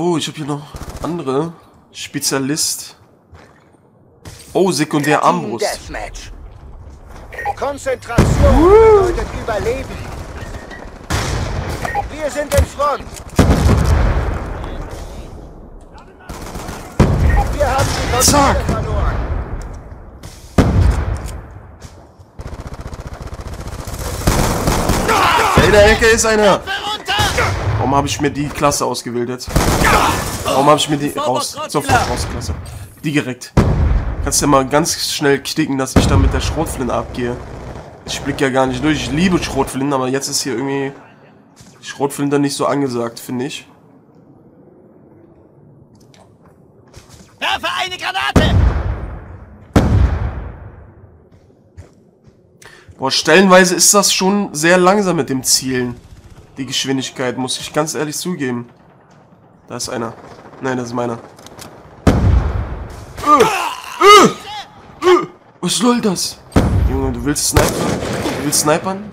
oh, ich habe hier noch andere. Spezialist. Oh, Sekundär Armbrust. Deathmatch. Konzentration bedeutet Überleben. Wir sind in Front. Wir haben die Kontrolle Zack. verloren. In der Ecke ist einer. Warum habe ich mir die Klasse ausgewählt jetzt? Warum habe ich mir die raus? Sofort raus, Klasse. Die direkt. Kannst ja mal ganz schnell klicken, dass ich da mit der Schrotflinte abgehe. Ich blick ja gar nicht durch. Ich liebe Schrotflinten, aber jetzt ist hier irgendwie Schrotflinte nicht so angesagt, finde ich. Werfe eine Granate! Boah, stellenweise ist das schon sehr langsam mit dem Zielen. Die Geschwindigkeit, muss ich ganz ehrlich zugeben. Da ist einer. Nein, das ist meiner. Äh, äh, äh. Was soll das? Junge, du willst snipern? Du willst snipern?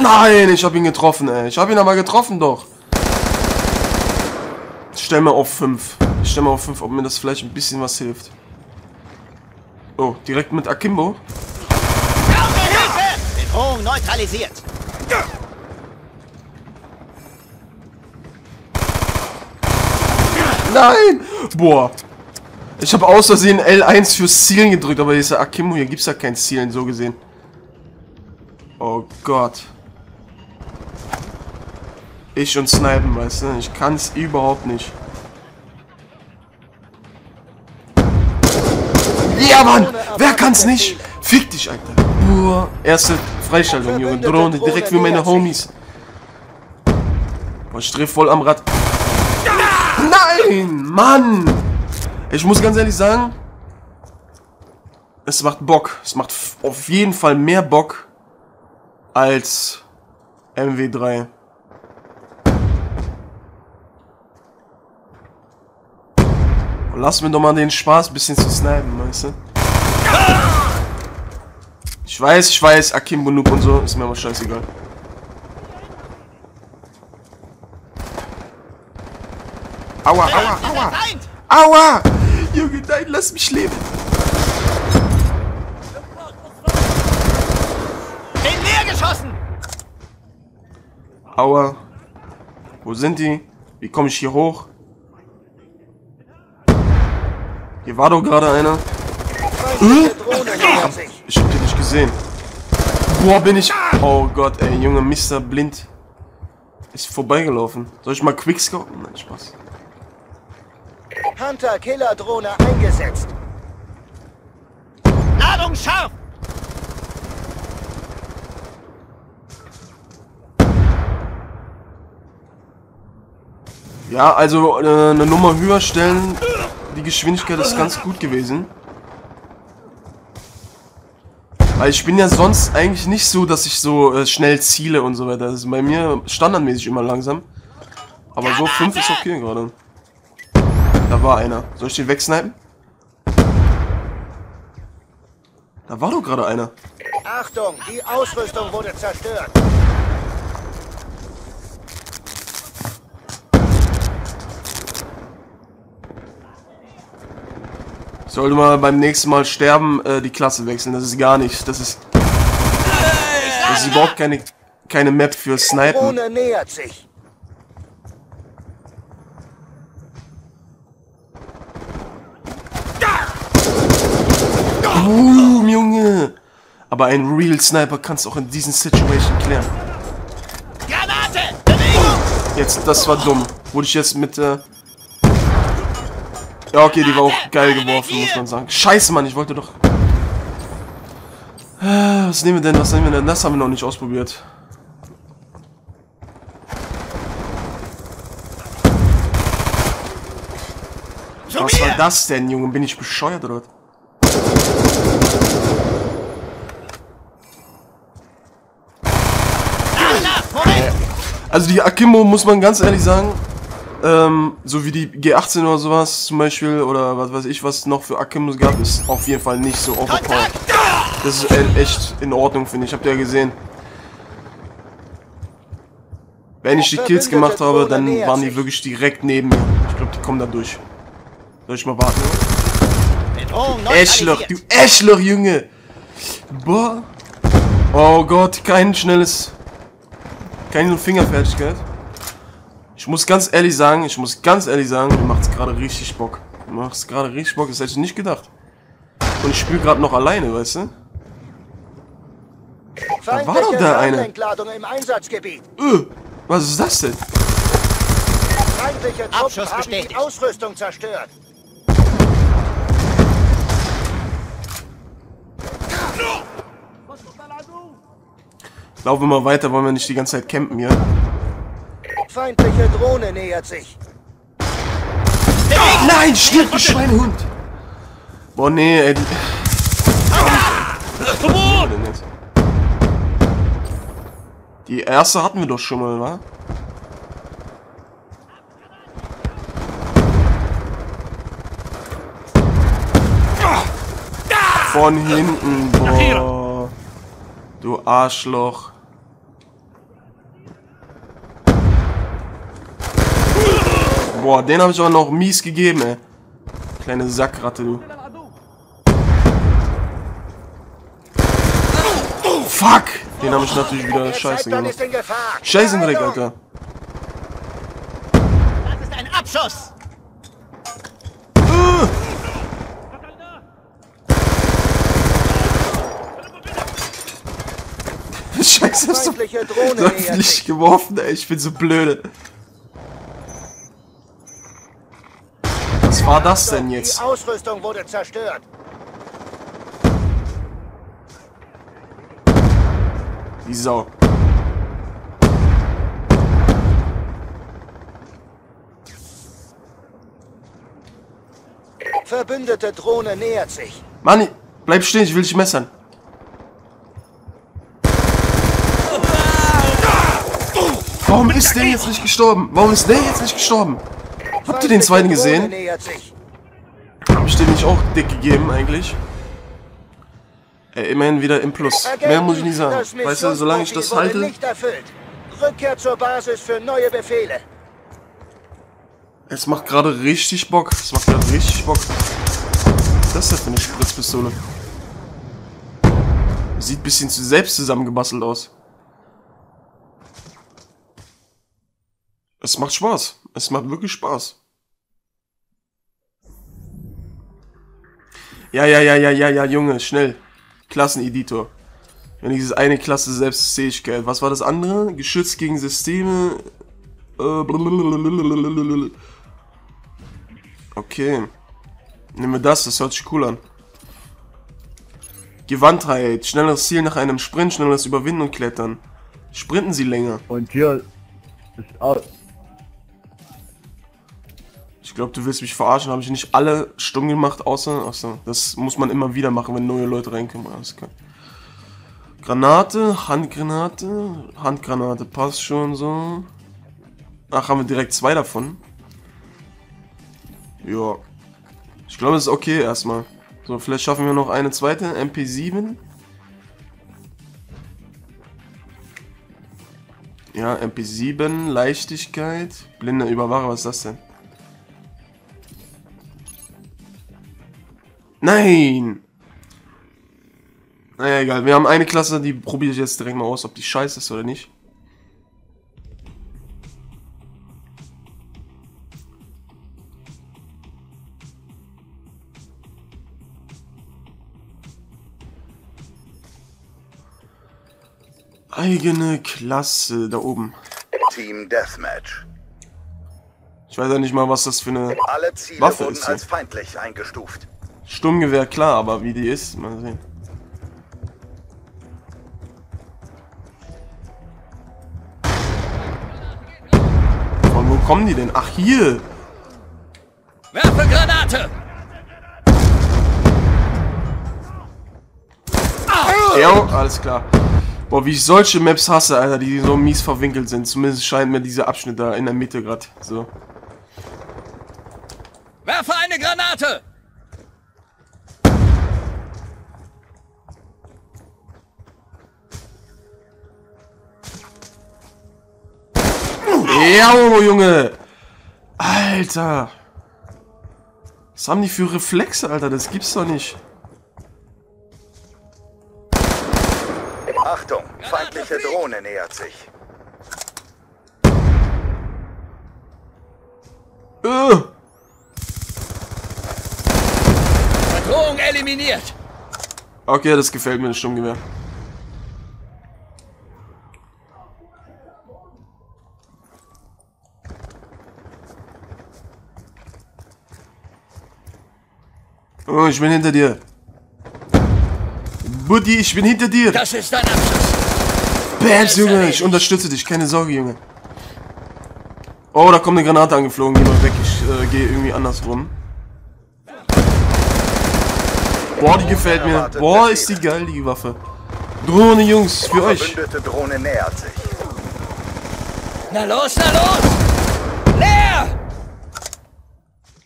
Nein, ich hab ihn getroffen, ey. Ich hab ihn aber getroffen, doch. Ich stell mal auf 5. Ich stell mal auf 5, ob mir das vielleicht ein bisschen was hilft. Oh, direkt mit Akimbo. Hilfe! Bedrohung neutralisiert. Nein! Boah. Ich habe aus Versehen L1 fürs Zielen gedrückt, aber dieser Akimbo, hier gibt's ja kein Zielen, so gesehen. Oh Gott. Ich und Snipen, weißt du? Ich kann's überhaupt nicht. Ja, Mann! Wer kann's nicht? Fick dich, Alter. Boah. Erste Freischaltung, Junge. Drohne, direkt wie meine Homies. Boah, ich dreh voll am Rad. Nein, Mann! Ich muss ganz ehrlich sagen, es macht Bock. Es macht auf jeden Fall mehr Bock als MW3. Und Lass mir doch mal den Spaß, ein bisschen zu snipen, weißt du? Ich weiß, ich weiß, Akimbo Noob und so, ist mir aber scheißegal. Aua, aua, aua! Aua! Junge, nein, lass mich leben. Den leer geschossen! Aua. Wo sind die? Wie komme ich hier hoch? Hier war doch gerade einer. Sich. Ich hab den nicht gesehen. Boah, bin ich... Oh Gott, ey, Junge, Mr. Blind. Ist vorbeigelaufen. Soll ich mal Quickscopen? Nein, Spaß. Hunter-Killer-Drohne eingesetzt. Ladung scharf! Ja, also äh, eine Nummer höher stellen. Die Geschwindigkeit ist ganz gut gewesen. Weil ich bin ja sonst eigentlich nicht so, dass ich so äh, schnell ziele und so weiter. Das ist bei mir standardmäßig immer langsam. Aber so 5 ist okay gerade. Da war einer. Soll ich den wegsnipen? Da war doch gerade einer. Achtung, die Ausrüstung wurde zerstört. Sollte mal beim nächsten Mal sterben äh, die Klasse wechseln. Das ist gar nicht. Das ist. Das ist überhaupt keine, keine Map für Snipen. Drohne nähert sich. Boom, Junge! Aber ein Real Sniper kannst du auch in diesen Situation klären. Granate! Bewegung! Jetzt, das war dumm. Wurde ich jetzt mit, äh... Ja, okay, die war auch geil geworfen, muss man sagen. Scheiße, Mann, ich wollte doch... Äh, Was nehmen wir denn, was nehmen wir denn? Das haben wir noch nicht ausprobiert. Was war das denn, Junge? Bin ich bescheuert oder was? Also die Akimbo muss man ganz ehrlich sagen, ähm, so wie die G18 oder sowas zum Beispiel oder was weiß ich, was noch für Akimbos gab, ist auf jeden Fall nicht so overpowered. Das ist e- echt in Ordnung, finde ich. Habt ihr ja gesehen. Wenn ich die Kills gemacht habe, dann waren die wirklich direkt neben mir. Ich glaube, die kommen da durch. Soll ich mal warten? Bedrohung Eschloch, du. Eschloch, Junge! Boah. Oh Gott, kein schnelles... Keine Fingerfertigkeit. Ich muss ganz ehrlich sagen, ich muss ganz ehrlich sagen, mir macht's gerade richtig Bock. Mir macht's gerade richtig Bock, das hätte ich nicht gedacht. Und ich spiele gerade noch alleine, weißt du? Feindliche war doch da eine. Öh, was ist das denn? Feindliche Truppen Abschuss haben die bestätigt. Ausrüstung zerstört. Laufen wir mal weiter, wollen wir nicht die ganze Zeit campen hier. Feindliche Drohne nähert sich. Nein, stirb, du Schweinehund! Boah, nee, ey. Die erste hatten wir doch schon mal, wa? Von hinten, boah. Du Arschloch. Boah, den habe ich auch noch mies gegeben, ey. Kleine Sackratte, du. Fuck! Den habe ich natürlich wieder Der scheiße Zeitplan gemacht. Scheißendreck, Achtung! Alter. Das ist ein Abschuss. Scheiße, hast du Drohne so geworfen, ey. Ich bin so blöde. War das denn Die jetzt? Ausrüstung wurde zerstört. Die Sau. Verbündete Drohne nähert sich. Mann, bleib stehen, ich will dich messern. Warum ist der jetzt nicht gestorben? Warum ist der jetzt nicht gestorben? Habt ihr den zweiten gesehen? Hab ich den nicht auch dick gegeben eigentlich? Ey, immerhin wieder im Plus. Mehr muss ich nicht sagen. Weißt du, solange ich das halte. Rückkehr zur Basis für neue Befehle. es macht gerade richtig Bock. Es macht gerade richtig Bock. Was ist das für eine Spritzpistole? Sieht ein bisschen zu selbst zusammengebastelt aus. Es macht Spaß. Es macht wirklich Spaß. Ja, ja, ja, ja, ja, ja, Junge, schnell. Klasseneditor. Wenn dieses eine Klasse Selbstfähigkeit. Was war das andere? Geschützt gegen Systeme. Äh. Okay. Nehmen wir das, das hört sich cool an. Gewandtheit. Schnelleres Ziel nach einem Sprint, schnelleres Überwinden und Klettern. Sprinten Sie länger. Und hier ist auch. Ich glaube, du willst mich verarschen. Habe ich nicht alle stumm gemacht, außer. Achso, das muss man immer wieder machen, wenn neue Leute reinkommen. Alles klar. Granate, Handgranate, Handgranate passt schon so. Ach, haben wir direkt zwei davon. Ja. Ich glaube, es ist okay erstmal. So, vielleicht schaffen wir noch eine zweite. MP7. Ja, MP7, Leichtigkeit. Blinde Überwacher, was ist das denn? Nein! Naja, egal. Wir haben eine Klasse, die probiere ich jetzt direkt mal aus, ob die scheiße ist oder nicht. Eigene Klasse, da oben. Team Deathmatch. Ich weiß ja nicht mal, was das für eine Alle Ziele Waffe wurden ist als feindlich eingestuft. Sturmgewehr, klar, aber wie die ist, mal sehen. Von wo kommen die denn? Ach, hier! Werfe Granate. Ja, alles klar. Boah, wie ich solche Maps hasse, Alter, die so mies verwinkelt sind. Zumindest scheint mir dieser Abschnitt da in der Mitte gerade so. Werfe eine Granate. Ja, oh, Junge. Alter. Was haben die für Reflexe, Alter? Das gibt's doch nicht. Achtung, feindliche Drohne nähert sich. Äh. Bedrohung eliminiert. Okay, das gefällt mir, das Sturmgewehr. Oh, ich bin hinter dir. Buddy, ich bin hinter dir. Das ist ein Abschuss. Bams, Junge, ich unterstütze dich, keine Sorge, Junge. Oh, da kommt eine Granate angeflogen, geh mal weg, ich äh, gehe irgendwie andersrum. Boah, die gefällt mir. Boah, ist die geil, die Waffe. Drohne, Jungs, für euch. Drohne nähert sich. Na los, na los. Leer.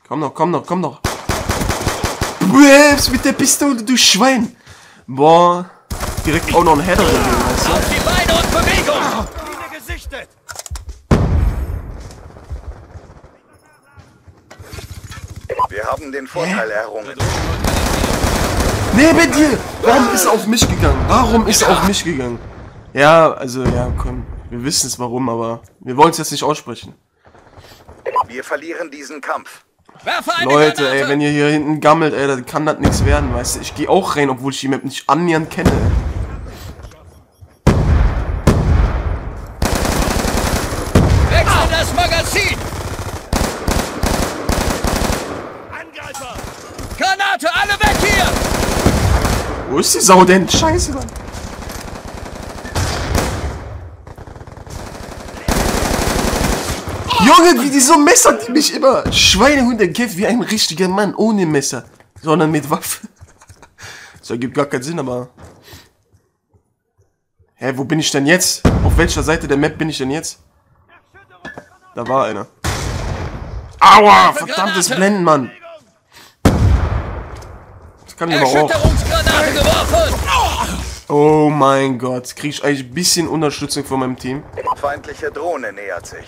Komm noch, komm noch, komm noch. Bams, mit der Pistole, du Schwein. Boah, direkt auch noch ein Header drin, weißt du? Auf die Beine und Bewegung. Linie gesichtet. Wir haben den Vorteil errungen. Neben dir! Warum ist er auf mich gegangen? Warum ist er auf mich gegangen? Ja, also, ja, komm. Wir wissen es warum, aber wir wollen es jetzt nicht aussprechen. Wir verlieren diesen Kampf. Werfe eine Leute, Granate. ey, wenn ihr hier hinten gammelt, ey, dann kann das nichts werden, weißt du? Ich gehe auch rein, obwohl ich die Map nicht annähernd kenne. Wechsel das Magazin. Angreifer. Granate, alle weg hier. Wo ist die Sau denn? Scheiße, Mann. Junge, wie die so messert die mich immer. Schweinehunde kämpft wie ein richtiger Mann, ohne Messer. Sondern mit Waffe. Das ergibt gar keinen Sinn, aber... Hä, wo bin ich denn jetzt? Auf welcher Seite der Map bin ich denn jetzt? Da war einer. Aua, verdammtes Blenden, Mann. Das kann ich aber auch. Oh mein Gott, krieg ich eigentlich ein bisschen Unterstützung von meinem Team? Feindliche Drohne nähert sich.